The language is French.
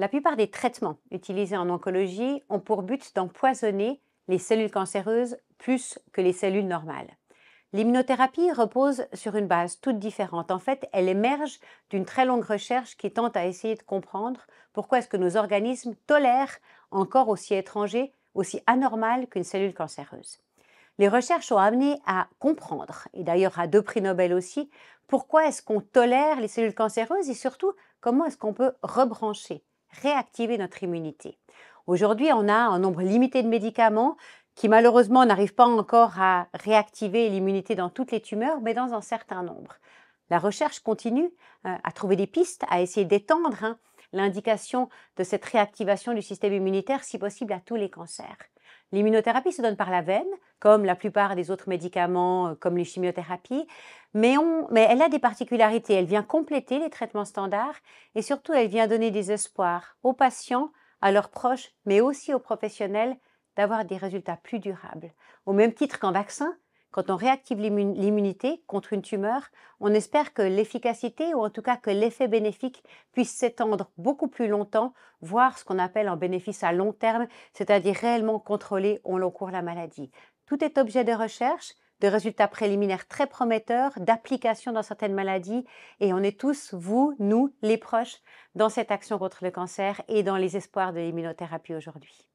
La plupart des traitements utilisés en oncologie ont pour but d'empoisonner les cellules cancéreuses plus que les cellules normales. L'immunothérapie repose sur une base toute différente. En fait, elle émerge d'une très longue recherche qui tente à essayer de comprendre pourquoi est-ce que nos organismes tolèrent encore aussi étranger, aussi anormal qu'une cellule cancéreuse. Les recherches ont amené à comprendre, et d'ailleurs à deux prix Nobel aussi, pourquoi est-ce qu'on tolère les cellules cancéreuses et surtout comment est-ce qu'on peut rebrancher, réactiver notre immunité. Aujourd'hui, on a un nombre limité de médicaments qui malheureusement n'arrivent pas encore à réactiver l'immunité dans toutes les tumeurs, mais dans un certain nombre. La recherche continue euh, à trouver des pistes, à essayer d'étendre hein, l'indication de cette réactivation du système immunitaire, si possible, à tous les cancers. L'immunothérapie se donne par la veine, comme la plupart des autres médicaments, euh, comme les chimiothérapies, mais, mais, elle a des particularités. Elle vient compléter les traitements standards et surtout, elle vient donner des espoirs aux patients, à leurs proches, mais aussi aux professionnels d'avoir des résultats plus durables. Au même titre qu'en vaccin, quand on réactive l'immunité contre une tumeur, on espère que l'efficacité ou en tout cas que l'effet bénéfique puisse s'étendre beaucoup plus longtemps, voire ce qu'on appelle un bénéfice à long terme, c'est-à-dire réellement contrôler au long cours la maladie. Tout est objet de recherche, de résultats préliminaires très prometteurs, d'application dans certaines maladies, et on est tous, vous, nous, les proches, dans cette action contre le cancer et dans les espoirs de l'immunothérapie aujourd'hui.